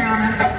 Mariana.